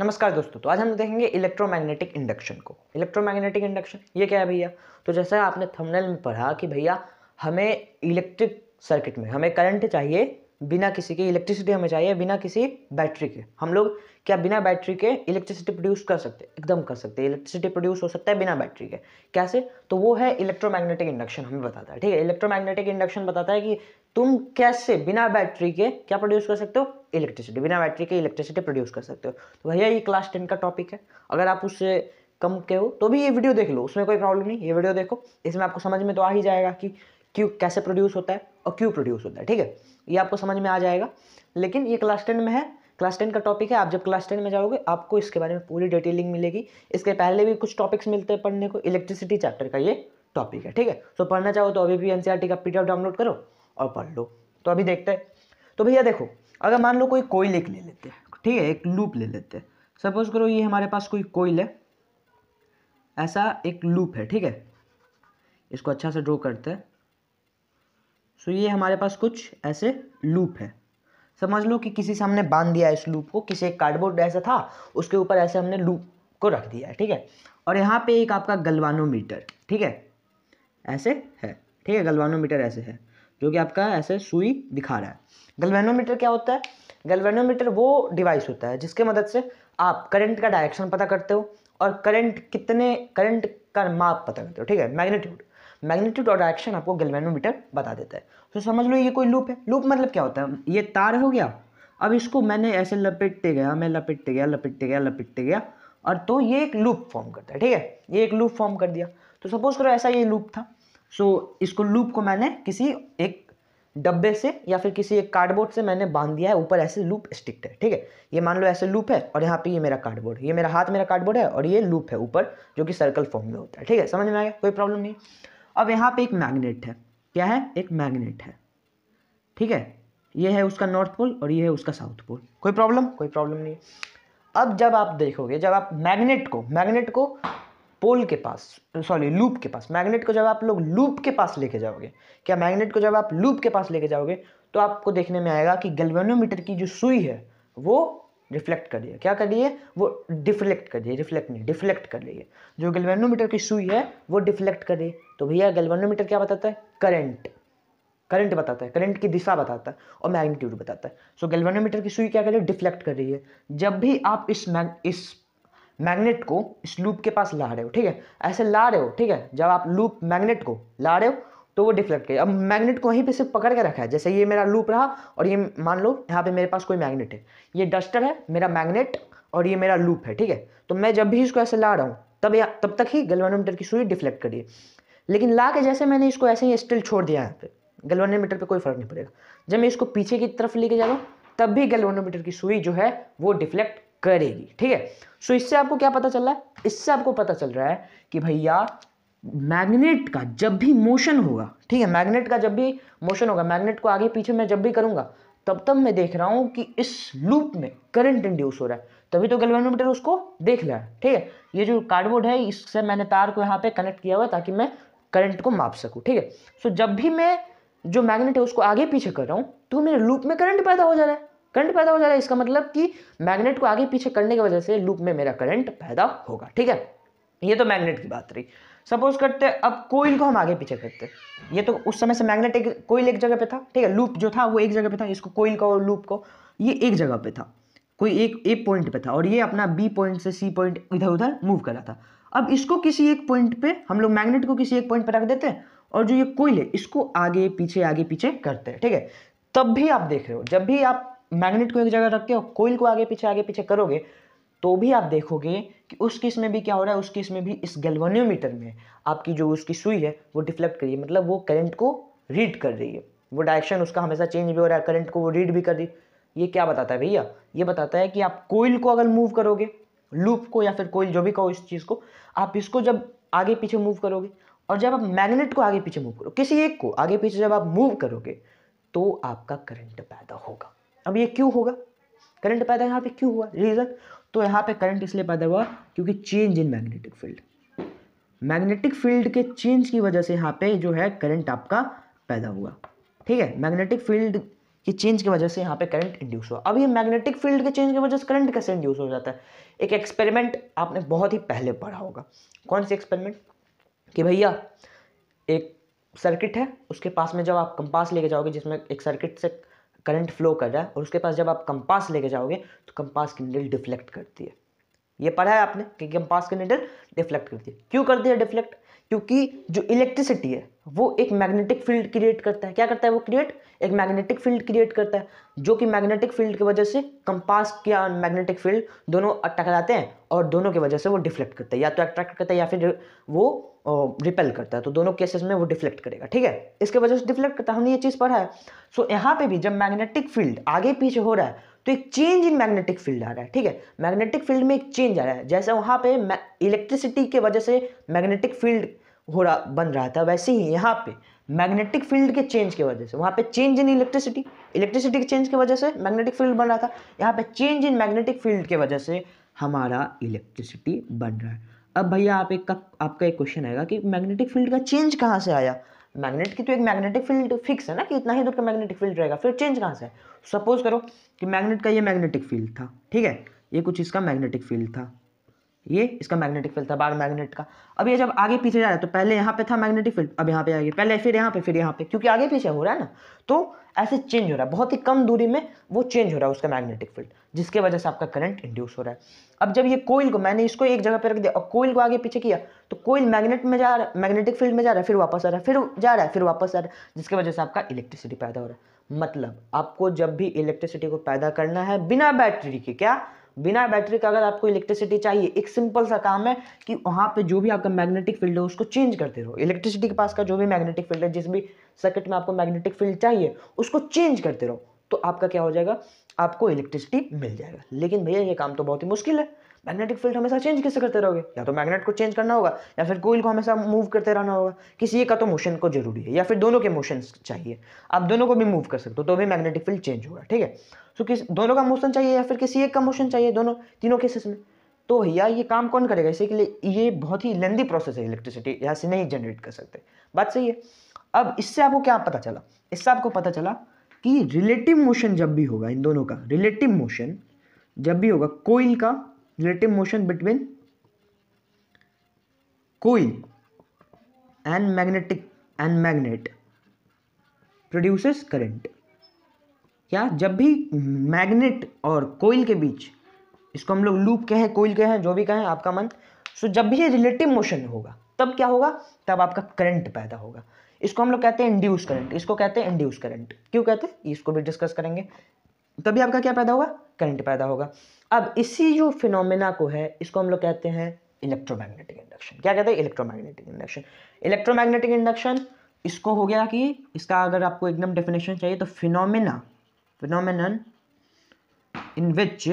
नमस्कार दोस्तों तो आज हम देखेंगे इलेक्ट्रोमैग्नेटिक इंडक्शन को। इलेक्ट्रोमैग्नेटिक इंडक्शन ये क्या है भैया? तो जैसा आपने थंबनेल में पढ़ा कि भैया, हमें इलेक्ट्रिक सर्किट में, हमें करंट चाहिए बिना किसी के इलेक्ट्रिसिटी हमें चाहिए बिना किसी बैटरी के। हम लोग क्या बिना बैटरी के इलेक्ट्रिसिटी प्रोड्यूस कर सकते, एकदम कर सकते हैं इलेक्ट्रिसिटी प्रोड्यूस हो सकता है बिना बैटरी के। कैसे? तो वो है इलेक्ट्रोमैग्नेटिक इंडक्शन हमें बताता है, ठीक है? इलेक्ट्रोमैग्नेटिक इंडक्शन बताता है कि तुम कैसे बिना बैटरी के क्या प्रोड्यूस कर सकते हो? इलेक्ट्रिसिटी बिना बैटरी के इलेक्ट्रिसिटी प्रोड्यूस कर सकते हो। तो भैया, ये क्लास टेन का टॉपिक है। अगर आप उससे कम के हो तो भी ये वीडियो देख लो। उसमें कोई प्रॉब्लम नहीं। ये वीडियो देखो। इसमें आपको समझ में तो आ ही जाएगा कि क्यों कैसे प्रोड्यूस होता है और क्यों प्रोड्यूस होता है, ठीक है? ये आपको समझ में आ जाएगा। लेकिन ये क्लास टेन में है। क्लास टेन का टॉपिक है। आप जब क्लास टेन में जाओगे, आपको इसके बारे में पूरी डिटेलिंग मिलेगी। इसके पहले भी कुछ टॉपिक्स मिलते हैं पढ़ने को। इलेक्ट्रिसिटी चैप्टर का ये टॉपिक है, ठीक है? तो पढ़ना चाहो तो अभी भी एनसीईआरटी का पीडीएफ डाउनलोड करो। और पढ़ लो। तो अभी देखते हैं। तो भैया देखो, अगर मान लो कोई कोयल एक ले लेते हैं, ठीक है, एक लूप ले लेते हैं। सपोज़ करो ये हमारे पास कोई कोयल है, ऐसा एक लूप है, ठीक है। इसको अच्छा से ड्रॉ करते हैं। सो ये हमारे पास कुछ ऐसे लूप है। समझ लो कि किसी से हमने बाँध दिया इस लूप को, किसी एक कार्डबोर्ड ऐसा था, उसके ऊपर ऐसे हमने लूप को रख दिया है, ठीक है। और यहाँ पे एक आपका गलवानोमीटर ठीक है, ऐसे है, ठीक है गलवानोमीटर ऐसे है। जो कि आपका ऐसे सुई दिखा रहा है। गलवेनोमीटर क्या होता है? गलवेनोमीटर वो डिवाइस होता है जिसके मदद से आप करंट का डायरेक्शन पता करते हो और करंट कितने करंट का माप पता करते हो, ठीक है? मैग्नीट्यूड मैग्नीट्यूड और डायरेक्शन आपको गैल्वेनोमीटर बता देता है। तो समझ लो ये कोई लूप है। लूप मतलब क्या होता है? ये तार हो गया। अब इसको मैंने ऐसे लपेटते गया, मैं लपेटते गया लपेटते गया लपेटते गया और तो ये एक लूप फॉर्म करता है, ठीक है? ये एक लूप फॉर्म कर दिया। तो सपोज़ करो ऐसा ये लूप था। सो so, इसको लूप को मैंने किसी एक डब्बे से या फिर किसी एक कार्डबोर्ड से मैंने बाँध दिया है ऊपर ऐसे लूप स्टिक है ठीक है? ये मान लो ऐसे लूप है और यहाँ पे ये मेरा कार्डबोर्ड ये मेरा हाथ मेरा कार्डबोर्ड है और ये लूप है ऊपर जो कि सर्कल फॉर्म में होता है ठीक है? समझ में आ गया? कोई प्रॉब्लम नहीं। अब यहाँ पे एक मैग्नेट है। क्या है? एक मैग्नेट है ठीक है? ये है उसका नॉर्थ पोल और ये है उसका साउथ पोल कोई प्रॉब्लम कोई प्रॉब्लम नहीं। अब जब आप देखोगे जब आप मैग्नेट को मैग्नेट को पोल के पास सॉरी लूप के पास मैग्नेट को जब आप लोग लूप के पास लेके जाओगे क्या मैग्नेट को जब आप लूप के पास लेके जाओगे तो आपको देखने में आएगा कि गैल्वेनोमीटर की जो सुई है वो रिफ्लेक्ट कर रही है। क्या कर रही है? वो डिफ्लेक्ट कर रही है रिफ्लेक्ट नहीं डिफ्लेक्ट कर रही है। जो गैल्वेनोमीटर की सुई है वो डिफ्लेक्ट कर रही है। तो भैया गैल्वेनोमीटर क्या बताता है? करंट करंट बताता है करंट की दिशा बताता है और मैग्नीट्यूड बताता है। सो so, गैल्वेनोमीटर की सुई क्या कर रही है? डिफ्लेक्ट कर रही है। जब भी आप इस मैग इस मैग्नेट को इस लूप के पास ला रहे हो, ठीक है? ऐसे ला रहे हो, ठीक है? जब आप लूप मैग्नेट को ला रहे हो तो वो डिफ्लेक्ट करे अब मैग्नेट को वहीं पे सिर्फ़ पकड़ के रखा है, जैसे ये मेरा लूप रहा, और ये मान लो यहाँ पे मेरे पास कोई मैग्नेट है। ये डस्टर है, मेरा मैग्नेट, और ये मेरा लूप है, ठीक है? तो मैं जब भी इसको ऐसे ला रहा हूँ, तब या, तब तक ही गलवानोमीटर की सुई डिफ्लेक्ट करिए लेकिन ला के जैसे मैंने इसको ऐसे ही स्टिल छोड़ दिया यहाँ पे, गलवानोमीटर पे कोई फ़र्क नहीं पड़ेगा। जब मैं इसको पीछे की तरफ़ लेके जा रहा हूँ, तब भी गलवानोमीटर की सुई जो है, वो डिफ्लेक्ट करेगी, ठीक है? सो इससे आपको क्या पता चल रहा है? इससे आपको पता चल रहा है कि भैया मैग्नेट का जब भी मोशन होगा, ठीक है? मैग्नेट का जब भी मोशन होगा मैग्नेट को आगे पीछे मैं जब भी करूँगा, तब तब मैं देख रहा हूँ कि इस लूप में करंट इंड्यूस हो रहा है। तभी तो गैल्वेनोमीटर उसको देख रहा है, ठीक है? ये जो कार्डबोर्ड है, इससे मैंने तार को यहाँ पे कनेक्ट किया हुआ ताकि मैं करंट को माप सकूँ, ठीक है? सो जब भी मैं जो मैग्नेट है उसको आगे पीछे कर रहा हूँ तो मेरे लूप में करंट पैदा हो जा रहा है। करंट पैदा हो जा रहा है, इसका मतलब कि मैग्नेट को आगे पीछे करने की वजह से लूप में मेरा करंट पैदा होगा, ठीक है? ये तो मैग्नेट की बात रही। सपोज़ करते, अब कोयल को हम आगे पीछे करते। ये तो उस समय से मैग्नेट एक कोयल एक जगह पे था, ठीक है? लूप जो था, वो एक जगह पे था, इसको कोयल को लूप को, ये एक जगह पे था। कोई एक एक पॉइंट पे था और ये अपना बी पॉइंट से सी पॉइंट इधर उधर मूव कर रहा था। अब इसको किसी एक पॉइंट पे, हम लोग मैग्नेट को किसी एक पॉइंट पे रख देते हैं और जो ये कोयल है, इसको आगे, पीछे आगे, पीछे करते हैं, ठीक है? तब भी आप देख रहे हो, जब भी आप मैग्नेट को एक जगह रख के और कोयल को आगे पीछे आगे पीछे करोगे तो भी आप देखोगे कि उस केस में भी क्या हो रहा है, उस केस में भी इस गैल्वेनियोमीटर में आपकी जो उसकी सुई है, वो डिफ्लेक्ट करिए मतलब वो करंट को रीड कर रही है। वो डायरेक्शन उसका हमेशा चेंज भी हो रहा है, करंट को वो रीड भी कर रही ये क्या बताता है भैया? ये बताता है कि आप कोयल को अगर मूव करोगे, लूप को या फिर कोयल जो भी कहो इस चीज़ को, आप इसको जब आगे पीछे मूव करोगे और जब आप मैग्नेट को आगे पीछे मूव करो, किसी एक को आगे पीछे जब आप मूव करोगे तो आपका करंट पैदा होगा। अब ये क्यों होगा? करंट पैदा यहाँ पे क्यों हुआ? रीज़न तो यहाँ पे करंट इसलिए पैदा हुआ क्योंकि change in magnetic field magnetic field के चेंज की वजह से यहाँ पे जो है करंट आपका पैदा हुआ। ठीक है? मैग्नेटिक फ़ील्ड कि चेंज की वजह से यहाँ पे करंट इंड्यूस हुआ। अब ये मैग्नेटिक फ़ील्ड के चेंज की वजह से करंट कैसे इंड्यूस हो जाता है? एक एक्सपेरिमेंट आपने बहुत ही पहले पढ़ा होगा। कौन सी एक्सपेरिमेंट कि भैया, एक सर्किट है, उसके पास में जब आप कंपास लेके जाओगे, जिसमें एक सर्किट से करंट फ्लो कर रहा है और उसके पास जब आप कंपास लेके जाओगे तो कंपास की निडल डिफ्लेक्ट करती है। ये पढ़ा है आपने कि कंपास की नीडल डिफ्लेक्ट करती है। क्यों करती है डिफ्लेक्ट क्योंकि जो इलेक्ट्रिसिटी है, वो एक मैग्नेटिक फ़ील्ड क्रिएट करता है। क्या करता है वो क्रिएट एक मैग्नेटिक फ़ील्ड क्रिएट करता है, जो कि मैग्नेटिक फ़ील्ड की वजह से कंपास या मैग्नेटिक फ़ील्ड दोनों टकराते हैं और दोनों की वजह से वो डिफ्लेक्ट करता है। या तो अट्रैक्ट करता है या फिर वो रिपेल करता है। तो दोनों केसेस में वो डिफ्लेक्ट करेगा, ठीक है? इसके वजह से डिफ्लेक्ट करता है। हमने ये चीज़ पढ़ा है। सो यहाँ पे भी जब मैग्नेटिक फ़ील्ड आगे पीछे हो रहा है तो एक चेंज इन मैग्नेटिक फ़ील्ड आ रहा है, ठीक है? मैग्नेटिक फ़ील्ड में एक चेंज आ रहा है। जैसे वहाँ पे इलेक्ट्रिसिटी के वजह से मैग्नेटिक फ़ील्ड हो रहा, बन रहा था, वैसे ही यहाँ पे मैग्नेटिक फ़ील्ड के चेंज की वजह से, वहाँ पे चेंज इन इलेक्ट्रिसिटी इलेक्ट्रिसिटी के चेंज की वजह से मैग्नेटिक फ़ील्ड बन रहा था। यहाँ पे चेंज इन मैग्नेटिक फ़ील्ड की वजह से हमारा इलेक्ट्रिसिटी बन रहा है। अब भैया आप एक आपका एक क्वेश्चन आएगा कि मैग्नेटिक फ़ील्ड का चेंज कहाँ से आया? मैग्नेट की तो एक मैग्नेटिक फ़ील्ड फिक्स है ना कि इतना ही दूर का मैग्नेटिक फ़ील्ड रहेगा। फिर चेंज कहाँ से? सपोज़ करो कि मैग्नेट का ये मैग्नेटिक फ़ील्ड था, ठीक है? ये कुछ इसका मैग्नेटिक फ़ील्ड था। ये इसका मैग्नेटिक फ़ील्ड था बार मैग्नेट का। अब ये जब आगे पीछे जा रहा है तो पहले यहाँ पे था मैग्नेटिक फ़ील्ड अब यहाँ पे आ गया पहले फिर यहाँ पे, फिर यहाँ पे, क्योंकि आगे पीछे हो रहा है ना तो ऐसे चेंज हो रहा है। बहुत ही कम दूरी में वो चेंज हो रहा है उसका मैग्नेटिक फ़ील्ड जिसके वजह से आपका करंट इंड्यूस हो रहा है। अब जब ये कोयल को, मैंने इसको एक जगह पर रख दिया, और कोयल को आगे पीछे किया तो कोयल मैग्नेट में जा रहा है मैग्नेटिक फ़ील्ड में जा रहा है, फिर वापस आ रहा है, फिर जा रहा है, फिर वापस आ रहा है, जिसकी वजह से आपका इलेक्ट्रिसिटी पैदा हो रहा है। मतलब आपको जब भी इलेक्ट्रिसिटी को पैदा करना है, बिना बैटरी के, क्या? बिना बैटरी का अगर आपको इलेक्ट्रिसिटी चाहिए, एक सिंपल सा काम है कि वहाँ पे जो भी आपका मैग्नेटिक फ़ील्ड है, उसको चेंज करते रहो। इलेक्ट्रिसिटी के पास का जो भी मैग्नेटिक फ़ील्ड है, जिस भी सर्किट में आपको मैग्नेटिक फ़ील्ड चाहिए, उसको चेंज करते रहो। तो आपका क्या हो जाएगा? आपको इलेक्ट्रिसिटी मिल जाएगा। लेकिन भैया, ये काम तो बहुत ही मुश्किल है। मैग्नेटिक फ़ील्ड हमेशा चेंज कैसे करते रहोगे? या तो मैग्नेट को चेंज करना होगा, या फिर कोइल को हमेशा मूव करते रहना होगा। किसी एक का तो मोशन को ज़रूरी है, या फिर दोनों के मोशन चाहिए। आप दोनों को भी मूव कर सकते हो तो भी मैग्नेटिक फ़ील्ड चेंज होगा, ठीक है? सो किस, दोनों का मोशन चाहिए या फिर किसी एक का मोशन चाहिए, दोनों, तीनों केसेस में? तो भैया, ये काम कौन करेगा? इसी के लिए ये बहुत ही लेंदी प्रोसेस है इलेक्ट्रिसिटी यहाँ से नहीं जनरेट कर सकते। बात सही है? अब इससे आपको क्या पता चला? इससे आपको पता चला कि रिलेटिव मोशन जब भी होगा, इन दोनों का रिलेटिव मोशन जब भी होगा कोइल का relative motion between coil and magnetic and magnet produces current. क्या जब भी मैग्नेट और कोयल के बीच, इसको हम लोग लूप कहें कोयल कहें, जो भी कहें, आपका मन सो जब भी ये रिलेटिव मोशन होगा, तब क्या होगा? तब आपका करंट पैदा होगा। इसको हम लोग कहते हैं इंड्यूस करंट इसको कहते हैं इंड्यूस करंट क्यों कहते हैं? इसको भी डिस्कस करेंगे। तभी आपका क्या पैदा होगा? करंट पैदा होगा। अब इसी जो फिनोमिना को है, इसको हम लोग कहते हैं इलेक्ट्रोमैग्नेटिक इंडक्शन क्या कहते हैं इलेक्ट्रोमैग्नेटिक इंडक्शन इलेक्ट्रोमैग्नेटिक इंडक्शन इसको हो गया कि इसका अगर आपको एकदम डेफिनेशन चाहिए तो phenomena phenomenon in which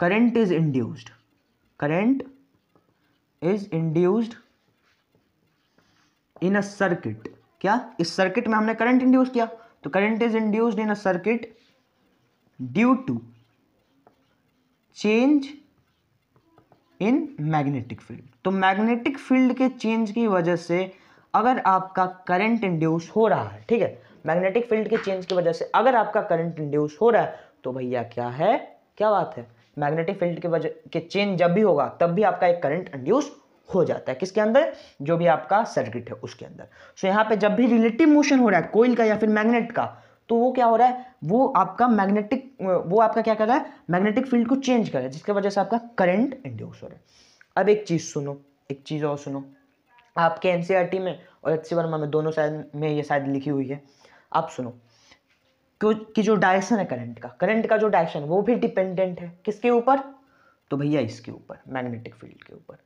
current is induced current is induced in a circuit क्या? इस सर्किट में हमने करंट इंड्यूस किया। तो current is induced in a circuit due to change in magnetic field तो मैग्नेटिक फ़ील्ड के चेंज की वजह से अगर आपका करंट इंड्यूस हो रहा है ठीक है? मैग्नेटिक फ़ील्ड के चेंज की वजह से अगर आपका करंट इंड्यूस हो रहा है तो भैया क्या है? क्या बात है? मैग्नेटिक फ़ील्ड के वजह के चेंज जब भी होगा तब भी आपका एक करंट इंड्यूस हो जाता है। किसके अंदर? जो भी आपका सर्किट है उसके अंदर। सो so, यहाँ पे जब भी रिलेटिव मोशन हो रहा है कोयल का या फिर मैग्नेट का तो वो क्या हो रहा है? वो आपका मैग्नेटिक वो आपका क्या कर रहा है? मैग्नेटिक फ़ील्ड को चेंज कर रहा है, जिसकी वजह से आपका करंट इंड्यूस हो रहा है। अब एक चीज़ सुनो, एक चीज़ और सुनो। आपके एन e में और एच वर्मा में दोनों साइड में ये शायद लिखी हुई है। आप सुनो कि जो डायरेक्शन है करंट का करंट का जो डायरेक्शन वो भी डिपेंडेंट है। किसके ऊपर? तो भैया इसके ऊपर मैग्नेटिक फ़ील्ड के ऊपर।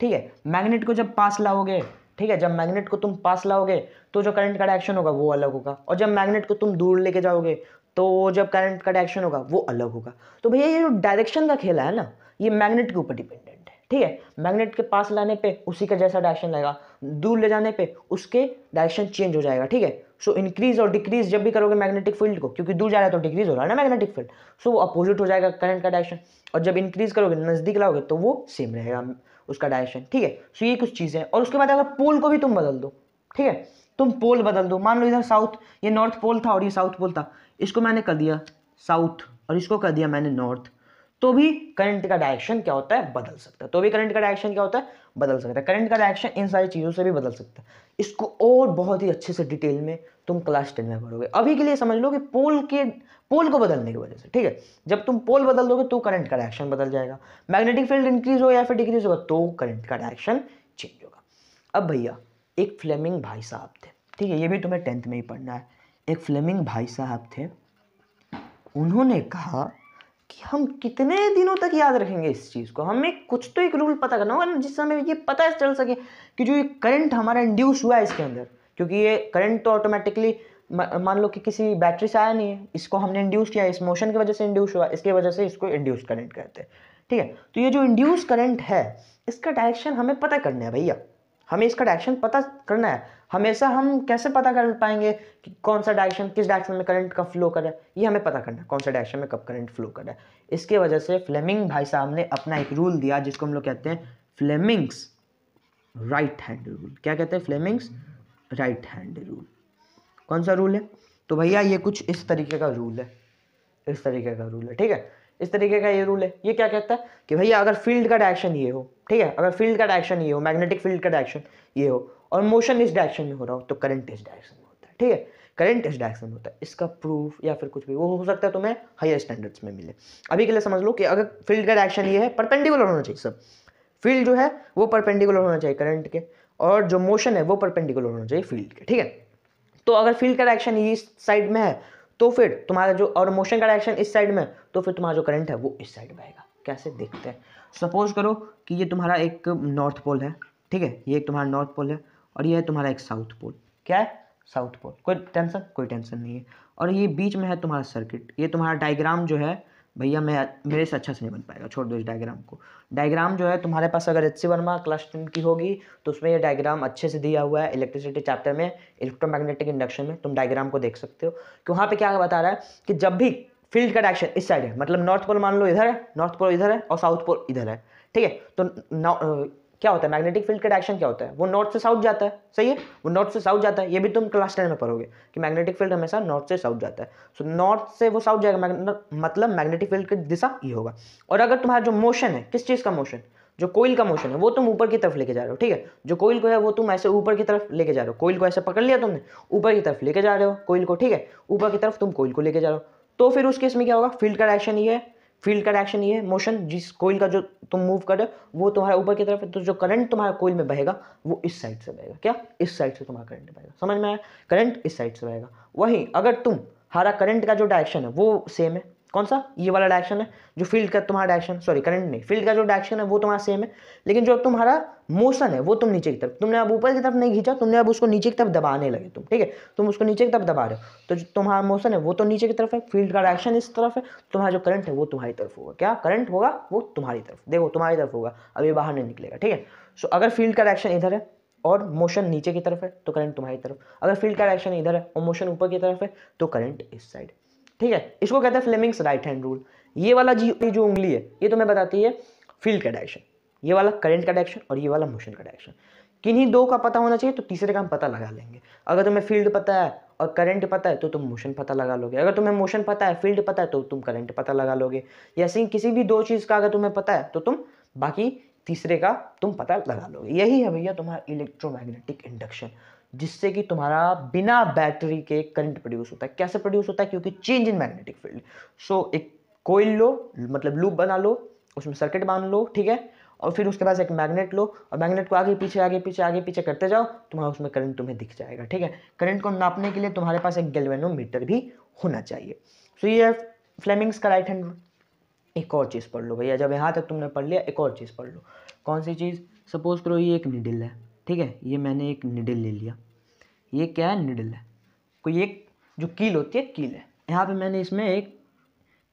ठीक है मैग्नेट को जब पास लाओगे ठीक है, जब मैग्नेट को तुम पास लाओगे तो जो करंट का डायरेक्शन होगा वो अलग होगा। और जब मैग्नेट को तुम दूर लेके जाओगे तो जब करंट का डायरेक्शन होगा, वो अलग होगा। तो भैया, ये जो डायरेक्शन का खेला है ना, ये मैग्नेट के ऊपर डिपेंडेंट है, ठीक है? मैग्नेट के पास लाने पे उसी का जैसा डायरेक्शन लगेगा, दूर ले जाने पे उसके डायरेक्शन चेंज हो जाएगा, ठीक है? सो इंक्रीज और डिक्रीज जब भी करोगे मैग्नेटिक फ़ील्ड को, क्योंकि दूर जा रहा है तो डिक्रीज हो रहा है ना मैग्नेटिक फ़ील्ड सो वो अपोजिट हो जाएगा करंट का डायरेक्शन और जब इंक्रीज करोगे, नज़दीक लाओगे तो वो सेम रहेगा। उसका डायरेक्शन ठीक है? सो ये कुछ चीज़ें और उसके बाद अगर पोल को भी तुम बदल दो, ठीक है? तुम पोल बदल दो। मान लो इधर साउथ ये नॉर्थ पोल था और ये साउथ पोल था। इसको मैंने कर दिया साउथ और इसको कर दिया मैंने नॉर्थ तो भी करंट का डायरेक्शन क्या होता है? बदल सकता है। तो भी करंट का डायरेक्शन क्या होता है? बदल सकता है। करंट का डायरेक्शन इन सारी चीज़ों से भी बदल सकता है। इसको और बहुत ही अच्छे से डिटेल में तुम क्लास टेन में पढ़ोगे। अभी के लिए समझ लो कि पोल के पोल को बदलने की वजह से, ठीक है? जब तुम पोल बदल दोगे तो करंट का डायरेक्शन बदल जाएगा। मैग्नेटिक फ़ील्ड इंक्रीज हो या फिर डिक्रीज होगा तो करंट का डायरेक्शन चेंज होगा। अब भैया, एक फ्लेमिंग भाई साहब थे, ठीक है? ये भी तुम्हें टेंथ में ही पढ़ना है। एक फ्लेमिंग भाई साहब थे। उन्होंने कहा हम कितने दिनों तक याद रखेंगे इस चीज़ को? हमें कुछ तो एक रूल पता करना होगा जिससे हमें ये पता चल सके कि जो ये करंट हमारा इंड्यूस हुआ है इसके अंदर। क्योंकि ये करंट तो ऑटोमेटिकली मान लो कि किसी बैटरी से आया नहीं है, इसको हमने इंड्यूस किया, इस मोशन की वजह से इंड्यूस हुआ, इसकी वजह से इसको इंड्यूस करंट कहते हैं। ठीक है? तो ये जो इंड्यूस करंट है, इसका डायरेक्शन हमें पता करना है भैया। हमें इसका डायरेक्शन पता करना है। हमेशा हम कैसे पता कर पाएँगे कि कौन सा डायरेक्शन किस डायरेक्शन में करंट का फ्लो कर रहा है? ये हमें पता करना है, कौन सा डायरेक्शन में कब करंट फ्लो कर रहा है। इसके वजह से फ्लेमिंग भाई साहब ने अपना एक रूल दिया, जिसको हम लोग कहते हैं फ्लेमिंग्स राइट हैंड रूल क्या कहते हैं फ्लेमिंग्स राइट हैंड रूल कौन सा रूल है? तो भैया, ये कुछ इस तरीके का रूल है। इस तरीके का रूल है, ठीक है? इस तरीके का ये रूल है। ये क्या कहता है कि भैया, अगर फ़ील्ड का डायरेक्शन ये हो, ठीक है? अगर फ़ील्ड का डायरेक्शन ये हो मैग्नेटिक फ़ील्ड का डायरेक्शन ये हो और मोशन इस डायरेक्शन में हो रहा हो तो करंट इस डायरेक्शन में होता है, ठीक है? करंट इस डायरेक्शन में होता है। इसका प्रूफ या फिर कुछ भी, वो हो सकता है तुम्हें हायर स्टैंडर्ड्स में मिले। अभी के लिए समझ लो कि अगर फ़ील्ड का डायरेक्शन ये है परपेंडिकुलर होना चाहिए सब। फ़ील्ड जो है, वो परपेंडिकुलर होना चाहिए करंट के, और जो मोशन है, वो परपेंडिकुलर होना चाहिए फ़ील्ड के, ठीक है? तो अगर फ़ील्ड का डायरेक्शन इस साइड में है तो फिर तुम्हारा जो, और मोशन का डायरेक्शन इस साइड में तो फिर तुम्हारा जो करंट है, वो इस साइड में आएगा। कैसे? देखते हैं। सपोज़ करो कि ये तुम्हारा एक नॉर्थ पोल है, ठीक है? ये तुम्हारा नॉर्थ पोल है और ये है तुम्हारा एक साउथ पोल क्या है? साउथ पोल कोई टेंशन कोई टेंशन नहीं है. और ये बीच में है तुम्हारा सर्किट ये तुम्हारा डायग्राम जो है, भैया मैं, मेरे से अच्छा से नहीं बन पाएगा. छोड़ दो इस डायग्राम को. डायग्राम जो है, तुम्हारे पास अगर H C Verma class ten की होगी तो उसमें ये डायग्राम अच्छे से दिया हुआ है इलेक्ट्रिसिटी चैप्टर में इलेक्ट्रोमैग्नेटिक इंडक्शन में. तुम डायग्राम को देख सकते हो. कि वहाँ पे क्या बता रहा है कि जब भी फ़ील्ड का डायरेक्शन इस साइड है मतलब नॉर्थ पोल मान लो इधर है नॉर्थ पोल इधर है और साउथ पोल इधर है. ठीक है? तो क्या होता है? मैग्नेटिक फ़ील्ड का डायरेक्शन क्या होता है? वो नॉर्थ से साउथ जाता है। सही है? वो नॉर्थ से साउथ जाता है। ये भी तुम क्लास टेन में पढ़ोगे कि मैग्नेटिक फ़ील्ड हमेशा नॉर्थ से साउथ जाता है। सो so, नॉर्थ से वो साउथ जाएगा। मतलब मैग्नेटिक फ़ील्ड की दिशा ये होगा। और अगर तुम्हारा जो मोशन है किस चीज़ का मोशन जो कोयल का मोशन है वो तुम ऊपर की तरफ़ लेके जा रहे हो ठीक है? जो कोयल को है वो तुम ऐसे ऊपर की तरफ़ लेके जा रहे हो। कोयल को ऐसे पकड़ लिया तुमने ऊपर की तरफ़ लेके जा रहे हो कोयल को ठीक है? ऊपर की तरफ़ तुम कोयल को लेके जा रहे हो। तो फिर उस केस में क्या होगा? फ़ील्ड का डायरेक्शन ये है। फ़ील्ड का डायरेक्शन ये है मोशन जिस कोयल का जो तुम मूव कर रहे हो, वो तुम्हारे ऊपर की तरफ़ है तो जो करंट तुम्हारा कोयल में बहेगा, वो इस साइड से बहेगा। क्या? इस साइड से तुम्हारा करंट बहेगा। समझ में आया? करंट इस साइड से बहेगा। वहीं अगर तुम, हमारा करंट का जो डायरेक्शन है, वो सेम है। कौन सा? ये वाला डायरेक्शन है, जो फ़ील्ड का तुम्हारा डायरेक्शन सॉरी करंट नहीं फ़ील्ड का जो डायरेक्शन है, वो तुम्हारा सेम है, लेकिन जो तुम्हारा मोशन है, वो तुम नीचे की तरफ़, तुमने अब ऊपर की तरफ़ नहीं खींचा, तुमने अब उसको नीचे की तरफ़ दबाने लगे तुम, ठीक है? तुम उसको नीचे की तरफ़ दबा रहे हो तो जो तुम्हारा मोशन है, वो तो नीचे की तरफ़ है फ़ील्ड का डायरेक्शन इस तरफ़ है, तुम्हारा जो करंट है, वो तुम्हारी तरफ़ होगा, क्या? करंट होगा, वो तुम्हारी तरफ़, देखो, तुम्हारी तरफ़ होगा, अभी बाहर नहीं निकलेगा, ठीक है? सो अगर फ़ील्ड का डायरेक्शन इधर है, और मोशन नीचे की तरफ़ है तो करंट तुम्हारी तरफ़, अगर फ़ील्ड का डायरेक्शन इधर है, और मोशन ऊपर की तरफ़ है तो करंट इस साइड ठीक है? इसको कहते हैं फ्लेमिंग्स राइट हैंड रूल ये वाला जी जो उंगली है, ये तुम्हें बताती है फ़ील्ड का डायरेक्शन ये वाला करंट का डायरेक्शन और ये वाला मोशन का डायरेक्शन किन्हीं दो का पता होना चाहिए तो तीसरे का हम पता लगा लेंगे. अगर तुम्हें फ़ील्ड पता है और करंट पता है तो तुम मोशन पता लगा लोगे. अगर तुम्हें मोशन पता है फ़ील्ड पता है तो तुम करंट पता लगा लोगे. या ऐसे किसी भी दो चीज़ का अगर तुम्हें पता है तो तुम बाकी तीसरे का तुम पता लगा लोगे. यही है भैया तुम्हारा इलेक्ट्रोमैग्नेटिक इंडक्शन जिससे कि तुम्हारा बिना बैटरी के करंट प्रोड्यूस होता है। कैसे प्रोड्यूस होता है? क्योंकि change in magnetic field so एक कोयल लो मतलब लूप बना लो, उसमें सर्किट बाँध लो, ठीक है? और फिर उसके पास एक मैग्नेट लो, और मैग्नेट को आगे, पीछे आगे पीछे आगे, पीछे करते जाओ, तुम्हारा उसमें करंट तुम्हें दिख जाएगा, ठीक है? करंट को नापने के लिए तुम्हारे पास एक गैल्वेनोमीटर भी होना चाहिए। सो ये फ्लेमिंग्स का राइट हैंड एक और चीज़ पढ़ लो भैया, जब यहाँ तक तुमने पढ़ लिया, एक और चीज़ पढ़ लो। कौन सी चीज़? सपोज़ करो ये एक निडिल है। ठीक है, ये मैंने एक निडल ले लिया। ये क्या है? निडल है। कोई एक जो कील होती है कील है। यहाँ पे मैंने इसमें एक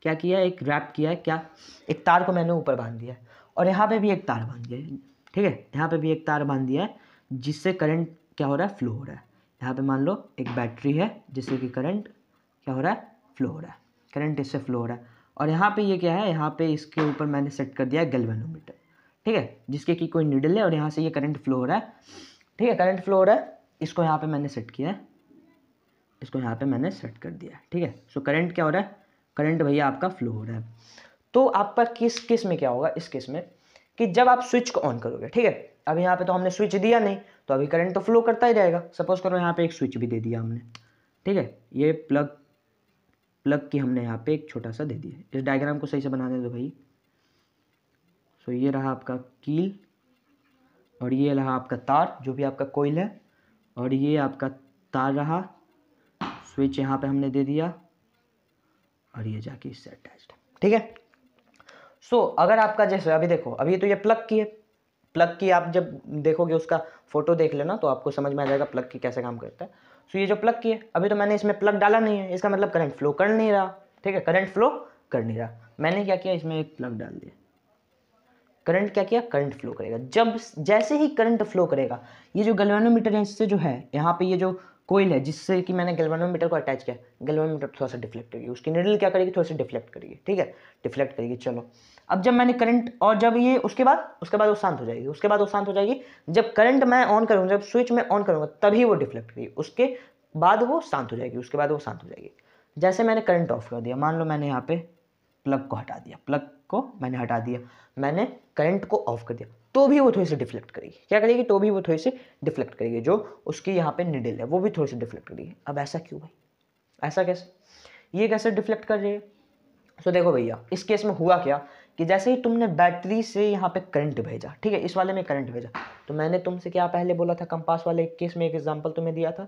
क्या किया? एक रैप किया है। क्या? एक तार को मैंने ऊपर बाँध दिया है। और यहाँ पे भी एक तार बाँध दिया है। ठीक है? यहाँ पे भी एक तार बाँध दिया है, जिससे करंट क्या हो रहा है? फ्लो हो रहा है। यहाँ पे मान लो एक बैटरी है, जिससे कि करंट क्या हो रहा है? फ्लो हो रहा है। करंट इससे फ्लो हो रहा है। और यहाँ पे ये क्या है? यहाँ पे इसके ऊपर मैंने सेट कर दिया है गैल्वेनोमीटर ठीक है? जिसके कि कोई नीडल है और यहाँ से ये करंट फ्लो हो रहा है। ठीक है करंट फ्लो हो रहा है। इसको यहाँ पे मैंने सेट किया है। इसको यहाँ पे मैंने सेट कर दिया है। ठीक है? सो करंट क्या हो रहा है? करंट भैया आपका फ्लो हो रहा है। तो आपका किस, केस में क्या होगा? इस केस में कि जब आप स्विच को ऑन करोगे, ठीक है? अब यहाँ पे तो हमने स्विच दिया नहीं तो अभी करंट तो फ्लो करता ही रहेगा। सपोज़ करो यहाँ पे एक स्विच भी दे दिया हमने। ठीक है? ये प्लग प्लग की हमने यहाँ पे एक छोटा सा दे दिया इस डायग्राम को सही से बना दे दो भाई। सो ये रहा आपका कील और ये रहा आपका तार, जो भी आपका कोयल है। और ये आपका तार रहा। स्विच यहाँ पे हमने दे दिया। और ये जाके इससे अटैच्ड ठीक है? सो अगर आपका जैसे अभी देखो, अभी तो ये प्लग की है। प्लग की आप जब देखोगे उसका फ़ोटो देख लेना तो आपको समझ में आ जाएगा प्लग की कैसे काम करता है। सो ये जो प्लग की है, अभी तो मैंने इसमें प्लग डाला नहीं है। इसका मतलब करंट फ्लो कर नहीं रहा। ठीक है? करंट फ्लो कर नहीं रहा। मैंने क्या किया? इसमें एक प्लग डाल दिया। करंट क्या किया? करंट फ्लो करेगा। जब जैसे ही करंट फ्लो करेगा, ये जो गलवानोमीटर है, इससे जो है, यहाँ पे ये जो कोयल है, जिससे कि मैंने गलवानोमीटर को अटैच किया गलवानोमीटर थोड़ा सा डिफ्लेक्ट करेगी उसकी निडल क्या करेगी? थोड़ा सा डिफ्लेक्ट करेगी ठीक है? डिफ्लेक्ट करेगी चलो। अब जब मैंने करंट और जब ये, उसके बाद उसके बाद वो शांत हो जाएगी। उसके बाद वो शांत हो जाएगी। जब करंट मैं ऑन करूँगा, जब स्विच में ऑन करूँगा, तभी वो डिफ्लेक्ट करेगी उसके बाद वो शांत हो जाएगी, उसके बाद वो शांत हो जाएगी। जैसे मैंने करंट ऑफ़ कर दिया, मान लो मैंने यहाँ पे प्लग को हटा दिया। प्लग को मैंने हटा दिया। मैंने करंट को ऑफ़ कर दिया। तो भी वो थोड़ी सी डिफ्लेक्ट करेगी। क्या करेगी? तो भी वो थोड़ी सी डिफ्लेक्ट करेगी। जो उसकी यहाँ पे निडल है, वो भी थोड़ी सी डिफ्लेक्ट करेगी। अब ऐसा क्यों भाई? ऐसा कैसे? ये कैसे डिफ्लेक्ट कर रही है? तो देखो भैया, इस केस में हुआ क्या कि जैसे ही तुमने बैटरी से यहाँ पे करंट भेजा, ठीक है? इस वाले में करंट भेजा। तो मैंने तुमसे क्या पहले बोला था? कंपास वाले केस में एक एग्ज़ाम्पल तुम्हें दिया था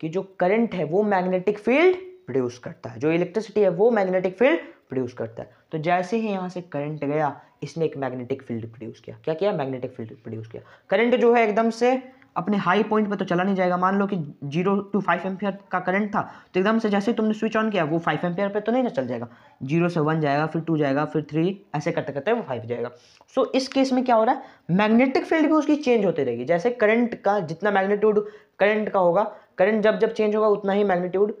कि जो करंट है, वो मैग्नेटिक फ़ील्ड प्रोड्यूस करता है। जो इलेक्ट्रिसिटी है, वो मैग्नेटिक फ़ील्ड प्रोड्यूस करता है। तो जैसे ही यहाँ से करंट गया, इसने एक मैग्नेटिक फ़ील्ड प्रोड्यूस किया। क्या किया? मैग्नेटिक फ़ील्ड प्रोड्यूस किया। करंट जो है एकदम से अपने हाई पॉइंट पे तो चला नहीं जाएगा। मान लो कि ज़ीरो टू फाइव एम्पियर का करंट था तो एकदम से जैसे ही तुमने स्विच ऑन किया, वो फाइव एम्पियर पे तो नहीं चल जाएगा। ज़ीरो से वन जाएगा, फिर टू जाएगा, फिर थ्री ऐसे करते करते वो फाइव जाएगा। सो इस केस में क्या हो रहा है? मैग्नेटिक फ़ील्ड भी उसकी चेंज होती रहेगी। जैसे करंट का जितना मैग्नीट्यूड करंट का होगा करंट जब जब चेंज होगा, उतना ही मैग्नीट्यूड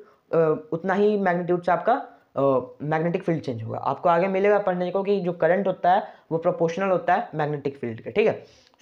उतना ही मैग्नीट्यूड से आपका मैग्नेटिक फ़ील्ड चेंज होगा। आपको आगे मिलेगा पढ़ने को कि जो करंट होता है वो प्रोपोर्शनल होता है मैग्नेटिक फ़ील्ड के ठीक है?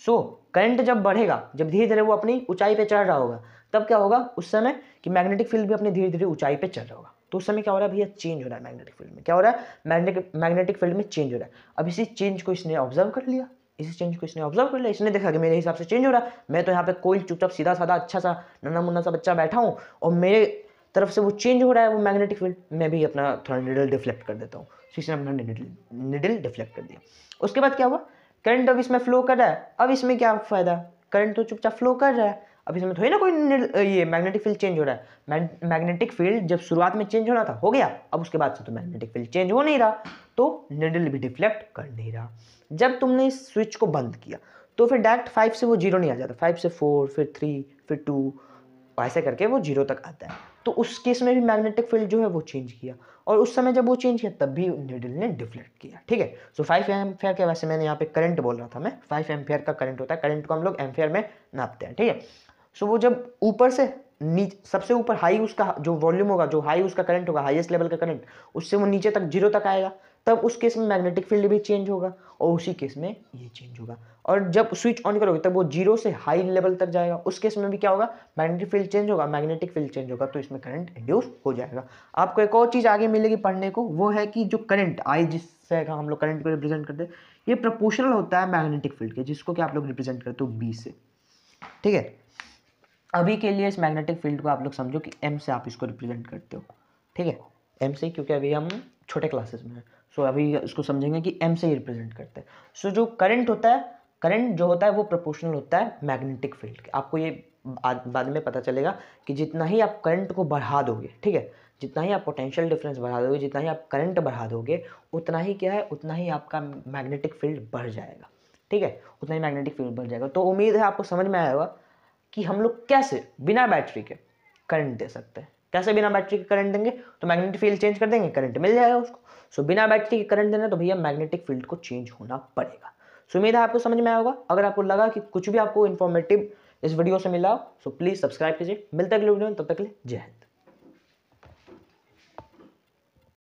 सो so, करंट जब बढ़ेगा जब धीरे धीरे वो अपनी ऊंचाई पे चढ़ रहा होगा तब क्या होगा उस समय कि मैग्नेटिक फ़ील्ड भी अपनी धीरे धीरे ऊंचाई पे चढ़ रहा होगा। तो उस समय क्या हो रहा है भैया? चेंज हो रहा है मैग्नेटिक फ़ील्ड में। क्या हो रहा है? मैग्नेटिक मैग्नेटिक फ़ील्ड में चेंज हो रहा है। अब इसी चेंज को इसने ऑब्ज़र्व कर लिया। इसी चेंज को इसने ऑब्ज़र्व कर लिया। इसने देखा कि मेरे हिसाब से चेंज हो रहा है। मैं तो यहाँ पे कोई चुपचाप सीधा साधा अच्छा सा नन्ना मुन्ना सा बच्चा बैठा हूँ और मेरे तरफ़ से वो चेंज हो रहा है वो मैग्नेटिक फ़ील्ड मैं भी अपना थोड़ा निडल डिफ्लेक्ट कर देता हूँ। इसने अपना निडल निडल डिफ्लेक्ट कर दिया। उसके बाद क्या हुआ? करंट अब इसमें फ्लो कर रहा है। अब इसमें क्या फ़ायदा? करंट तो चुपचाप फ्लो कर रहा है। अब इसमें थोड़ी ना कोई ये मैग्नेटिक फ़ील्ड चेंज हो रहा है। मैग्नेटिक फ़ील्ड जब शुरुआत में चेंज होना था, हो गया। अब उसके बाद से तो मैग्नेटिक फ़ील्ड चेंज हो नहीं रहा। तो निडल भी डिफ्लेक्ट कर नहीं रहा। जब तुमने इस स्विच को बंद किया तो फिर डायरेक्ट फाइव से वो ज़ीरो नहीं आ जाता। फाइव से फोर फिर थ्री फिर टू ऐसे करके वो ज़ीरो तक आता है। तो उस केस में भी मैग्नेटिक फ़ील्ड जो है वो चेंज किया। और उस समय जब वो चेंज किया, तब भी निडल ने डिफ्लेक्ट किया, ठीक है? सो फाइव एम्फेयर के वैसे मैंने यहाँ पे करंट बोल रहा था मैं। फाइव एम्फेयर का करंट होता है करंट को हम लोग एम्फेयर में नापते हैं, ठीक है? सो वो जब ऊपर से नीचे, सबसे ऊपर हाई उसका जो वॉल्यूम होगा, जो हाई उसका करंट होगा हाईएस्ट लेवल का करंट उससे वो नीचे तक ज़ीरो तक आएगा। तब उस केस में मैग्नेटिक फ़ील्ड भी चेंज होगा और उसी केस में ये चेंज होगा। और जब स्विच ऑन करोगे, तब वो ज़ीरो से हाई लेवल तक जाएगा। उस केस में भी क्या होगा? मैग्नेटिक फ़ील्ड चेंज होगा मैग्नेटिक फ़ील्ड चेंज होगा तो इसमें करंट इंड्यूस हो जाएगा। आपको एक और चीज़ आगे मिलेगी पढ़ने को, वो है कि जो करंट आई जिससे हम लोग करंट को रिप्रेजेंट करते हैं, ये प्रपोर्शनल होता है मैग्नेटिक फ़ील्ड के, जिसको कि आप लोग रिप्रेजेंट करते हो बी से। ठीक है? अभी के लिए इस मैग्नेटिक फ़ील्ड को आप लोग समझो कि एम से आप इसको रिप्रेजेंट करते हो। ठीक है? एम से क्योंकि अभी हम छोटे क्लासेस में हैं। सो so, अभी इसको समझेंगे कि एम से ही रिप्रेजेंट करते हैं। सो so, जो करंट होता है करंट जो होता है वो प्रोपोर्शनल होता है मैग्नेटिक फ़ील्ड के। आपको ये बाद में पता चलेगा कि जितना ही आप करंट को बढ़ा दोगे ठीक है? जितना ही आप पोटेंशियल डिफरेंस बढ़ा दोगे जितना ही आप करंट बढ़ा दोगे उतना ही क्या है? उतना ही आपका मैग्नेटिक फ़ील्ड बढ़ जाएगा ठीक है? उतना ही मैग्नेटिक फ़ील्ड बढ़ जाएगा। तो उम्मीद है आपको समझ में आया होगा कि हम लोग कैसे बिना बैटरी के करंट दे सकते हैं। कैसे बिना बैटरी के करंट देंगे? तो मैग्नेटिक फ़ील्ड चेंज कर देंगे करंट मिल जाएगा उसको। सो बिना बैटरी के करंट देना तो भैया मैग्नेटिक फ़ील्ड को चेंज होना पड़ेगा। सो उम्मीद है आपको समझ में आया होगा। अगर आपको लगा कि कुछ भी आपको इन्फॉर्मेटिव इस वीडियो से मिला हो सो प्लीज़ सब्सक्राइब कीजिए। मिलता है अगले वीडियो में, तब तक के लिए जय हिंद।